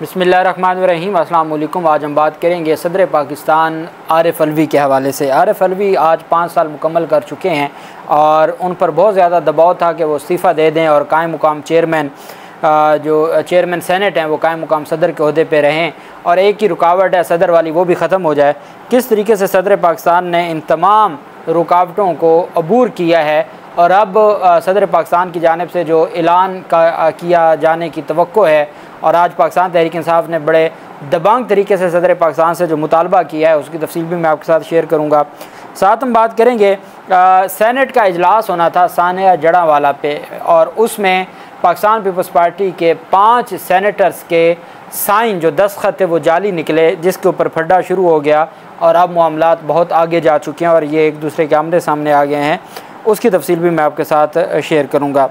बसमीम अल्लाम आज हम बात करेंगे सदर पाकिस्तान आरिफ अलवी के हवाले से। आरिफ अलवी आज पाँच साल मुकम्मल कर चुके हैं और उन पर बहुत ज़्यादा दबाव था कि वो इस्तीफ़ा दे दें और कायम मुकाम चेयरमैन जो चेयरमैन सेनेट हैं, वो कायम मुकाम सदर के अहदे पर रहें और एक ही रुकावट है, सदर वाली वो भी ख़त्म हो जाए। किस तरीके से सदर पाकिस्तान ने इन तमाम रुकावटों को अबूर किया है और अब सदर पाकिस्तान की जानब से जो ऐलान किया जाने की तो है और आज पाकिस्तान तहरीक इंसाफ ने बड़े दबांग तरीके से सदर पाकिस्तान से जो मुतालबा किया है उसकी तफसील भी मैं आपके साथ शेयर करूँगा। साथ हम बात करेंगे सैनट का इजलास होना था सानिया जड़ा वाला पे और उसमें पाकिस्तान पीपल्स पार्टी के पाँच सैनेटर्स के साइन जो दस्तखत थे वो जाली निकले, जिसके ऊपर फड्डा शुरू हो गया और अब मामला बहुत आगे जा चुके हैं और ये एक दूसरे के आमने सामने आ गए हैं। उसकी तफसील भी मैं आपके साथ शेयर करूँगा।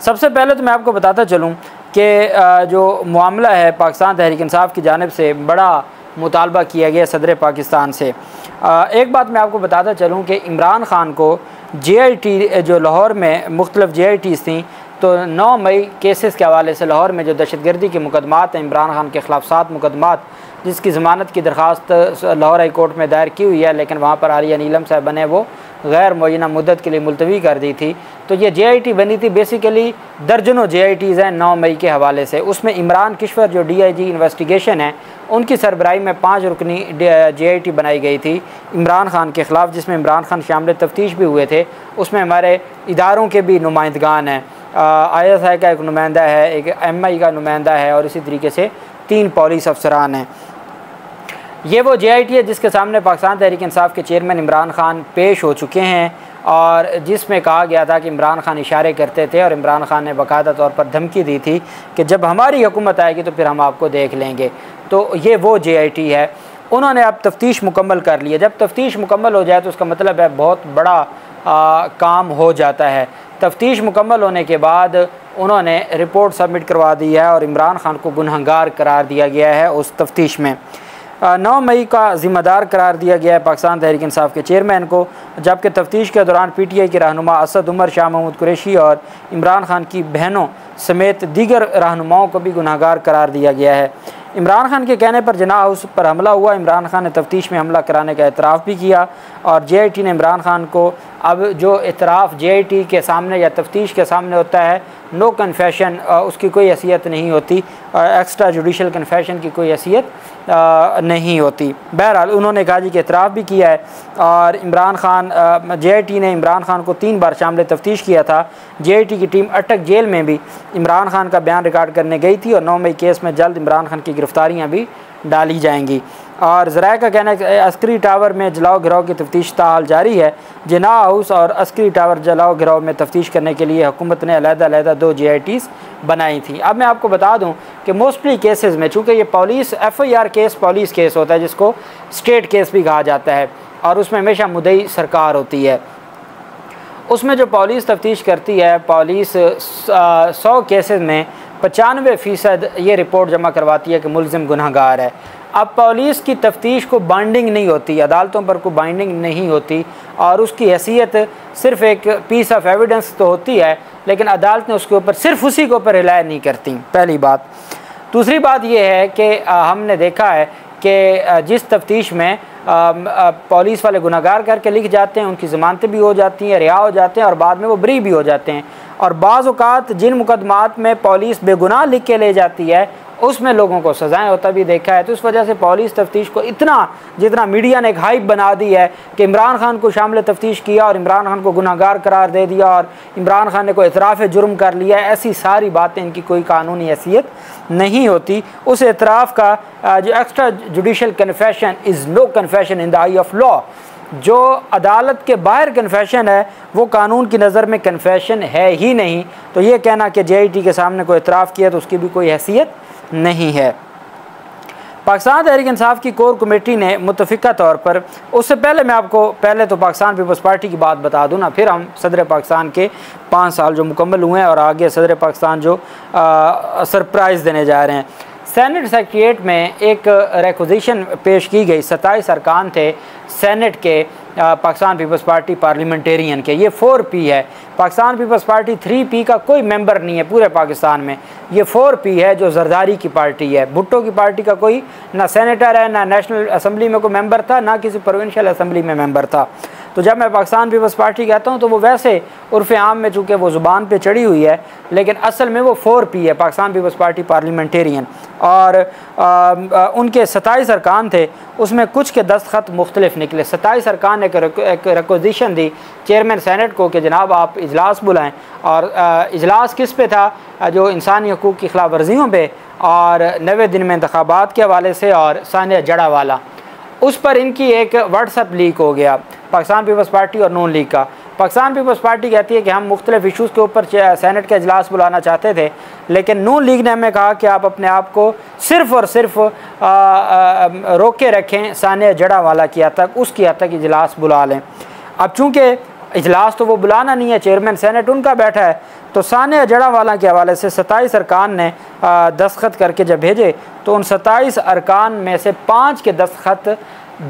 सबसे पहले तो मैं आपको बताता चलूँ कि जो मामला है पाकिस्तान तहरीक इंसाफ की जानब से बड़ा मुतालबा किया गया सदर पाकिस्तान से। एक बात मैं आपको बताता चलूँ कि इमरान ख़ान को जे आई टी जो लाहौर में मुख्तलिफ़ जे आई टीज़ थी तो 9 मई केसेस के हवाले से लाहौर में जो दहशत गर्दी के मुकदमात हैं, इमरान खान के ख़िलाफ़ सात मुकदमात जिसकी ज़मानत की दरख्वास्त लाहौर हाई कोर्ट में दायर की हुई है, लेकिन वहाँ पर आलिया नीलम साहब ने वो गैर मुना मुद्दत के लिए मुलतवी कर दी थी। तो ये जे आई टी बनी थी बेसिकली दर्जनों जे आई टीज़ हैं नौ मई के हवाले से। उसमें इमरान किश्वर, जो डी आई जी इन्वेस्टिगेशन है, उनकी सरबराही में पाँच रुकनी जे आई टी बनाई गई थी, इमरान खान के ख़िलाफ़, जिसमें इमरान खान शामिल तफ्तीश भी हुए थे। उसमें हमारे इदारों के भी नुमाइंदगान हैं। आई एस आई का एक नुमाइंदा है, एक एम आई का नुमाइंदा है, और इसी तरीके से तीन पुलिस अफसरान हैं। ये वो जे आई टी है जिसके सामने पाकिस्तान तहरीक इंसाफ के चेयरमैन इमरान खान पेश हो चुके हैं और जिसमें कहा गया था कि इमरान खान इशारे करते थे और इमरान खान ने बाकायदा तौर पर धमकी दी थी कि जब हमारी हुकूमत आएगी तो फिर हम आपको देख लेंगे। तो ये वो जे आई टी है। उन्होंने अब तफ्तीश मुकम्मल कर लिया जब तफ्तीश मुकम्मल हो जाए तो उसका मतलब है बहुत बड़ा आ, काम हो जाता है। तफ्तीश मुकम्मल होने के बाद उन्होंने रिपोर्ट सबमिट करवा दी है और इमरान खान को गुनहगार करार दिया गया है उस तफ्तीश में। नौ मई का ज़िम्मेदार करार दिया गया है पाकिस्तान तहरीक इंसाफ के चेयरमैन को, जबकि तफ्तीश के दौरान पी टी आई के रहनुमा असद उमर शाह महमूद कुरैशी और इमरान खान की बहनों समेत दीगर रहनुमाओं को भी गुनाहगार करार दिया गया है। इमरान खान के कहने पर जना हाउस पर हमला हुआ। इमरान खान ने तफ्तीश में हमला कराने का एतराफ़ भी किया और जे आई टी ने इमरान खान को अब जो इतराफ़ जे आई टी के सामने या तफ्तीश के सामने होता है नो कन्फेशन उसकी कोई हैसियत नहीं होती एक्स्ट्रा जुडिशल कन्फेशन की कोई हैसियत नहीं होती। बहरहाल, उन्होंने कहा जी कि इतराफ़ भी किया है, और Imran Khan J I T ने इमरान खान को तीन बार शामिल तफ्तीश किया था। जे आई टी की टीम अटक जेल में भी इमरान खान का बयान रिकॉर्ड करने गई थी, और नौ मई केस में जल्द इमरान खान की गिरफ्तारियाँ भी डाली जाएँगी। और ज़रा का कहना है कि अस्करी टावर में जलाओ गिराव की तफ्तीश ताल जारी है। जना हाउस और अस्करी टावर जलाओ गिराव में तफ्तीश करने के लिए हुकूमत ने अलहदा दो जे आई टीज़ बनाई थी। अब मैं आपको बता दूँ कि मोस्टली केसेस में, चूँकि ये police F I R case, police case होता है, जिसको स्टेट केस भी कहा जाता है, और उसमें हमेशा मुदई सरकार होती है। उसमें जो पुलिस तफ्तीश करती है, पुलिस सौ केसेस में पचानवे फ़ीसद ये रिपोर्ट जमा करवाती है कि मुलजिम गुनाहगार है। अब पुलिस की तफ्तीश को बाइंडिंग नहीं होती, अदालतों पर कोई बाइंडिंग नहीं होती, और उसकी हैसियत सिर्फ़ एक पीस ऑफ़ एविडेंस तो होती है, लेकिन अदालत ने उसके ऊपर सिर्फ़ उसी के ऊपर रिलाय नहीं करती, पहली बात। दूसरी बात यह है कि हमने देखा है कि जिस तफ्तीश में पुलिस वाले गुनागार करके लिख जाते हैं, उनकी ज़मानतें भी हो जाती हैं, रिहा हो जाते हैं, और बाद में वो बरी भी हो जाते हैं। और बाज़ात जिन मुकदमात में पुलिस बेगुनाह लिख के ले जाती है उसमें लोगों को सज़ाएँ होता भी देखा है। तो उस वजह से पुलिस तफ्तीश को इतना, जितना मीडिया ने एक हाइप बना दी है कि इमरान खान को शामिल तफ्तीश किया और इमरान खान को गुनागार करार दे दिया और इमरान खान ने कोई इतराफ़ जुर्म कर लिया ऐसी सारी बातें, इनकी कोई कानूनी हैसियत नहीं होती। उस एतराफ़ का जो extra judicial confession is no confession in the eye of law जो अदालत के बाहर कन्फेशन है, वो कानून की नज़र में कन्फेशन है ही नहीं। तो ये कहना कि जे आई टी के सामने कोई इतराफ़ किया तो उसकी भी कोई हैसियत नहीं है। पाकिस्तान तहरीक इंसाफ की कोर कमेटी ने मुतफ़ा तौर पर, उससे पहले मैं आपको, पहले तो पाकिस्तान पीपल्स पार्टी की बात बता दूँ ना, फिर हम सदर पाकिस्तान के पाँच साल जो मुकम्मल हुए हैं और आगे सदर पाकिस्तान जो सरप्राइज़ देने जा रहे हैं। सैनट सेक्रेटरीट में एक रेकोजिशन पेश की गई। सताईस अरकान थे सैनट के पाकिस्तान पीपल्स पार्टी पार्लियामेंटेरियन के। ये फोर पी है। Pakistan Peoples Party three P का कोई मेंबर नहीं है पूरे पाकिस्तान में। ये फोर पी है जो जरदारी की पार्टी है। भुट्टो की पार्टी का कोई ना सेनेटर है, ना नेशनल असम्बली में कोई मेंबर था, ना किसी प्रोविंशियल असम्बली में मेंबर था। तो जब मैं पाकिस्तान पीपल्स पार्टी कहता हूँ तो वो वैसे उर्फ़ आम में चूँकि वो ज़ुबान पर चढ़ी हुई है लेकिन असल में वो फोर पी है पाकिस्तान पीपल्स पार्टी पार्लियामेंटेरियन। और आ, आ, उनके सताईस अरकान थे उसमें कुछ के दस्तखत मुख्तलिफ़ निकले। सताईस अरकान ने एक रिक्वेजिशन दी चेयरमैन सैनट को कि जनाब आप इजलास बुलाएँ। और इजलास किस पे था? जो इंसानी हकूक़ की खिलाफ वर्जियों पर और नवे दिन में इंतबात के हवाले से और सानिया जड़ा वाला उस पर इनकी एक व्हाट्सअप लीक हो गया, पाकिस्तान पीपल्स पार्टी और नून लीग का। पाकिस्तान पीपल्स पार्टी कहती है कि हम मुख्तलिफ़ इशूज़ के ऊपर सैनट का अजलास बुलाना चाहते थे, लेकिन नून लीग ने हमें कहा कि आप अपने आप को सिर्फ़ और सिर्फ़ रोक रखें, सानिया जड़ा वाला की हद तक, उसकी हद तक इजलास बुला लें। अब चूँकि इजलास तो वो बुलाना नहीं है, चेयरमैन सैनट उनका बैठा है। तो सानिया जड़ा वाला के हवाले से सत्ताईस अरकान ने दस्तखत करके जब भेजे तो उन सत्ताईस अरकान में से पाँच के दस्तखत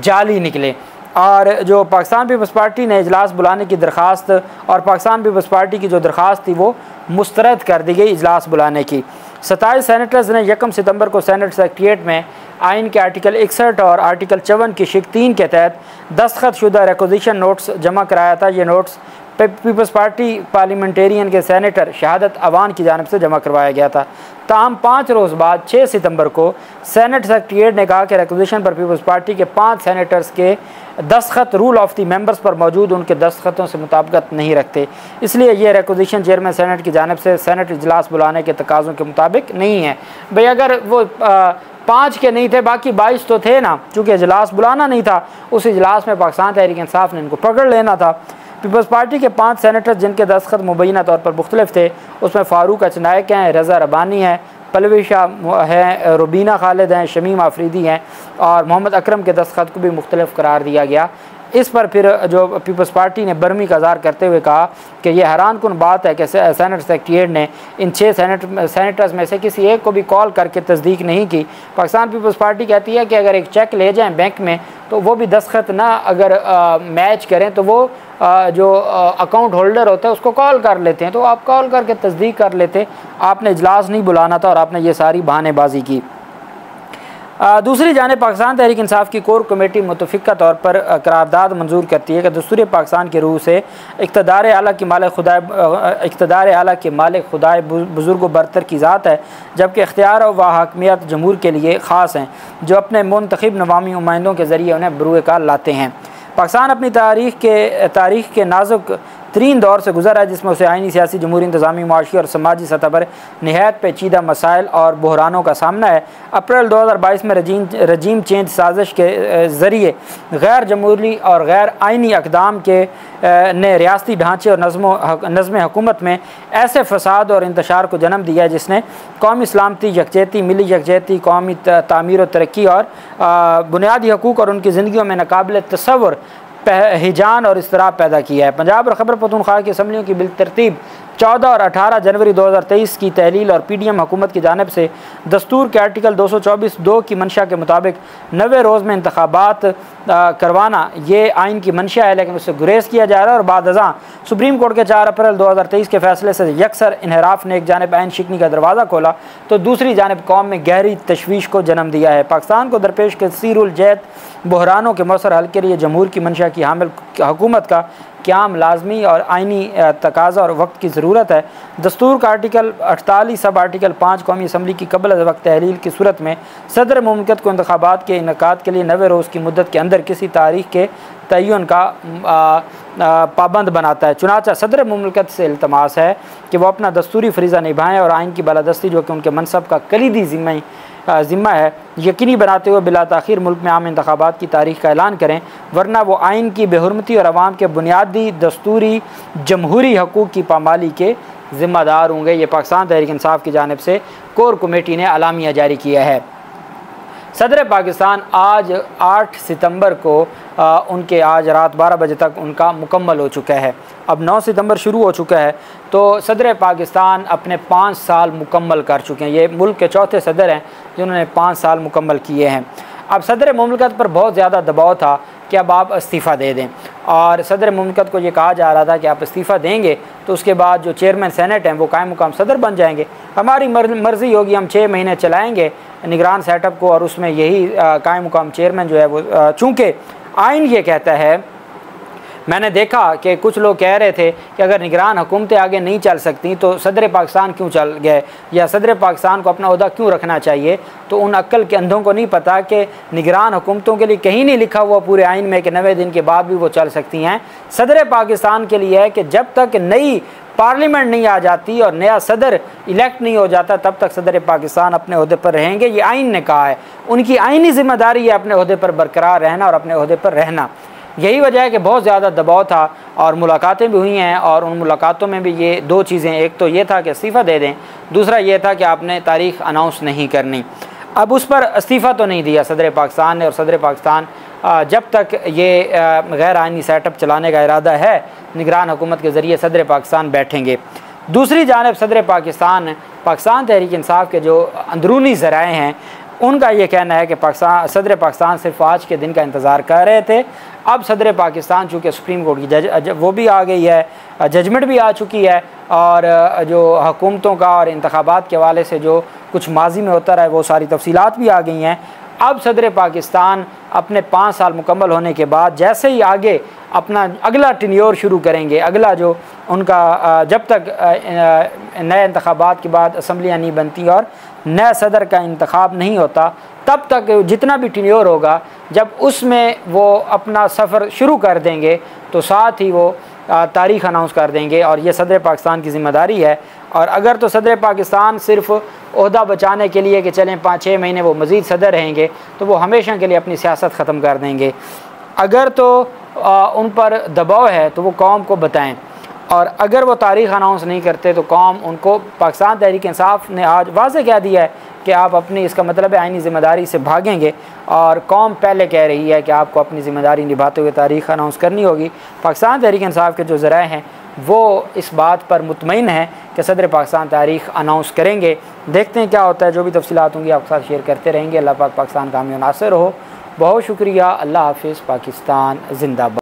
जाली निकले। और जो पाकिस्तान पीपल्स पार्टी ने इजलास बुलाने की दरख्वास्त और पाकिस्तान पीपल्स पार्टी की जो दरख्वास्त थी, वो मुस्तरद कर दी गई इजलास बुलाने की। सताईस सैनिटर्स ने यकम सितंबर को सैनट सेक्रेटरीट में आइन के आर्टिकल इकसठ और आर्टिकल चौवन की शिक तीन के तहत दस्तखत शुदा रिकोजिशन नोट्स जमा कराया था। ये नोट्स पीपल्स पार्टी पार्लियामेंटेरियन के सैनेटर शहादत अवान की जानब से जमा करवाया गया था। ताम पाँच रोज़ बाद छः सितंबर को सैनट सेक्रेटरीट ने कहा कि रिक्वेजिशन पर पीपल्स पार्टी के पाँच सैनेटर्स के दस्तखत रूल ऑफ़ दी मेंबर्स पर मौजूद उनके दस्तखतों से मुताबिकत नहीं रखते। इसलिए यह रिक्वेजिशन चेयरमैन सैनट की जानब से सैनट इजलास बुलाने के तकाज़ों के मुताबिक नहीं है। भाई अगर वो आ, पाँच के नहीं थे बाकी बाईस तो थे ना। चूँकि इजलास बुलाना नहीं था उस इजलास में पाकिस्तान तहरीक इंसाफ ने इनको पकड़ लेना था। पीपल्स पार्टी के पाँच सेनेटर जिनके दस्तखत मुबैना तौर पर मुख्तलिफ़ थे, उसमें फ़ारूक अचनायक हैं, रज़ा रबानी हैं, पलवी शाह हैं, रुबीना खालिद हैं, शमीम आफरीदी हैं और मोहम्मद अक्रम के दस्खत को भी मुख्तलिफ़ करार दिया गया। इस पर फिर जो पीपल्स पार्टी ने बर्मी का आज़ार करते हुए कहा कि यह हैरान कन बात है कि सैनट सेक्रेटरीट ने इन छः सैनट सैनेटर्स में से किसी एक को भी कॉल करके तस्दीक नहीं की। पाकिस्तान पीपल्स पार्टी कहती है कि अगर एक चेक ले जाएँ बैंक में तो वो भी दस्खत ना अगर आ, मैच करें तो वो आ, जो अकाउंट होल्डर होता है उसको कॉल कर लेते हैं। तो आप कॉल करके तस्दीक कर लेते आपने इजलास नहीं बुलाना था और आपने ये सारी बहानेबाजी की। दूसरी जानब पाकिस्तान तहरीक इंसाफ की कोर कमेटी मुतफ़ा तौर पर करारदाद मंजूर करती है कि दस्तूर पाकिस्तान के रूह से इकतदार आला की माल खुदा इकतदार आला के माल खुदा बुज़ुर्ग बरतर की ज़ात है, जबकि अख्तियार व हाकमियत जमहूर के लिए ख़ास हैं, जो अपने मंतखब नवामी नुमाइंदों के ज़रिए उन्हें बरूए लाते हैं। पाकिस्तान अपनी तारीख के तारीख के नाजुक तरीन दौर से गुजरा है, जिसमें उसे आइनी सियासी जमहूरी इंतजामी माशी और समाजी सतह पर नहायत पेचीदा मसाइल और बहरानों का सामना है। अप्रैल दो हज़ार बाईस में रजीम रजीम चेंज साजिश के ज़रिए गैर जमहूरी और गैर आइनी अकदाम के ने रियाती ढांचे और नज़म नज़म हुकूमत में ऐसे फसाद और इंतशार को जन्म दिया जिसने कौमी सलामती, यकजहती, मिली यकजहती, कौमी तमीर और तरक्की और बुनियादी हकूक़ और उनकी ज़िंदगी में नाकबिल तस्वर हिजान और इसराब पैदा किया है। पंजाब और खबर पतूनखा की असम्बलियों की बिल तरतीब चौदह और अठारह जनवरी दो हज़ार तेईस की तहलील और पी डी एम हुकूमत की जानब से दस्तूर के आर्टिकल दो सौ चौबीस दो की मंशा के मुताबिक नवे रोज़ में इंतबात करवाना ये आइन की मंशा है, लेकिन उससे गुरेज किया जा रहा है और बाद अजा सुप्रीम कोर्ट के चार अप्रैल दो हज़ार तेईस के फैसले से यकसर इनहराफ ने एक जानब आइन शिकनी का दरवाज़ा खोला तो दूसरी जानब कौम में गहरी तशवीश को जन्म दिया है। पाकिस्तान को दरपेश के सीरुलजैत बहरानों के मौसर हल के लिए जमहूर की मंशा की हामिल हुकूमत का क्याम लाजमी और आइनी तकाजा और वक्त की ज़रूरत है। दस्तूर का आर्टिकल अड़तालीस सब आर्टिकल पाँच कौमी असम्बली की कबल वक्त तहलील की सूरत में सदर ममलकत को इंतबात के इनका के लिए नवे रोज़ की मुद्दत के अंदर किसी तारीख के तयन का पाबंद बनाता है। चुनाचा सदर ममलकत से अल्तमास है कि वह अपना दस्तूरी फरीज़ा निभाएँ और आइन की बालादस्ती जो कि उनके मनसब का कलीदी ज़िम्मे ज़िम्मा है। यकीनी बनाते हुए बिला तखिर मुल्क में आम इंतबात की तारीख का ऐलान करें, वरना वो आइन की बेहरमती और आवाम के बुनियादी, दस्तूरी, जमहूरी हकूक़ की पामाली के ज़िम्मेदार होंगे। ये पाकिस्तान तहरीक इंसाफ की जानब से कोर कमेटी ने अलामिया जारी किया है। सदर पाकिस्तान आज 8 सितंबर को आ, उनके आज रात 12 बजे तक उनका मुकम्मल हो चुका है। अब 9 सितंबर शुरू हो चुका है तो सदर पाकिस्तान अपने पाँच साल मुकम्मल कर चुके हैं। ये मुल्क के चौथे सदर हैं जिन्होंने पाँच साल मुकम्मल किए हैं। अब सदर ममलकत पर बहुत ज़्यादा दबाव था कि अब आप इस्तीफ़ा दे दें। और सदर ममलकत को ये कहा जा रहा था कि आप इस्तीफ़ा देंगे तो उसके बाद जो चेयरमैन सेनेट हैं, वो कायम मुकाम सदर बन जाएँगे। हमारी मर्ज़ी होगी, हम छः महीने चलाएँगे निगरान सेटअप को और उसमें यही कायम मुकाम चेयरमैन जो है वो चूँकि आइन ये कहता है मैंने देखा कि कुछ लोग कह रहे थे कि अगर निगरान हुकूमतें आगे नहीं चल सकती तो सदर पाकिस्तान क्यों चल गए? या सदर पाकिस्तान को अपना अहदा क्यों रखना चाहिए? तो उन अक्ल के अंधों को नहीं पता कि निगरान हुकूमतों के लिए कहीं नहीं लिखा हुआ पूरे आइन में कि नवे दिन के बाद भी वो चल सकती हैं। सदर पाकिस्तान के लिए है कि जब तक नई पार्लियामेंट नहीं आ जाती और नया सदर इलेक्ट नहीं हो जाता, तब तक सदर पाकिस्तान अपने अहदे पर रहेंगे। ये आइन ने कहा है। उनकी आइनी ज़िम्मेदारी है अपने अहदे पर बरकरार रहना और अपने अहदे पर रहना। यही वजह है कि बहुत ज़्यादा दबाव था और मुलाकातें भी हुई हैं और उन मुलाकातों में भी ये दो चीज़ें, एक तो ये था कि इस्तीफ़ा दे दें, दूसरा ये था कि आपने तारीख अनाउंस नहीं करनी। अब उस पर इस्तीफ़ा तो नहीं दिया सदर पाकिस्तान ने और सदर पाकिस्तान जब तक ये गैर आइनी सेटअप चलाने का इरादा है, निगरान हुकूमत के ज़रिए सदर पाकिस्तान बैठेंगे। दूसरी जानब सदर पाकिस्तान पाकिस्तान तहरीक इंसाफ के जो अंदरूनी ज़राए हैं उनका ये कहना है कि पाकिस्तान, सदर पाकिस्तान सिर्फ़ आज के दिन का इंतज़ार कर रहे थे। अब सदर पाकिस्तान, चूँकि सुप्रीम कोर्ट की जज वो भी आ गई है, जजमेंट भी आ चुकी है और, जो हुकूमतों का और इंतबात के हवाले से जो कुछ माजी में होता रहा है, वो सारी तफसीलात भी आ गई हैं। अब सदर पाकिस्तान अपने पाँच साल मुकम्मल होने के बाद जैसे ही आगे अपना अगला टिन्योर शुरू करेंगे, अगला जो उनका जब तक नए इंतबात के बाद असम्बलियाँ नहीं बनती और नए सदर का इंतखब नहीं होता तब तक जितना भी टिन्योर होगा जब उसमें वो अपना सफ़र शुरू कर देंगे तो साथ ही वो तारीख अनाउंस कर देंगे और ये सदर पाकिस्तान की ज़िम्मेदारी है। और अगर तो सदर पाकिस्तान सिर्फ़ अहदा बचाने के लिए कि चलें पाँच छः महीने वो मज़ीद सदर रहेंगे तो वो हमेशा के लिए अपनी सियासत ख़त्म कर देंगे। अगर तो आ, उन पर दबाव है तो वो कौम को बताएँ। और अगर वो तारीख अनाउंस नहीं करते तो कौम उनको पाकिस्तान तहरीक इंसाफ ने आज वाज कह दिया है कि आप अपनी, इसका मतलब आइनी ज़िम्मेदारी से भागेंगे। और कौम पहले कह रही है कि आपको अपनी ज़िम्मेदारी निभाते हुए तारीख अनाउंस करनी होगी। पाकिस्तान तहरीक इंसाफ के जो ज़रा हैं, वो इस बात पर मुतमिन है कि सदर पाकिस्तान तारीख अनाउंस करेंगे। देखते हैं क्या होता है, जो भी तफसीत होंगी आपके साथ शेयर करते रहेंगे। अल्लाह पाक पाकिस्तान नासर हो बहुत शुक्रिया। अल्लाह हाफिज़। पाकिस्तान जिंदाबाद।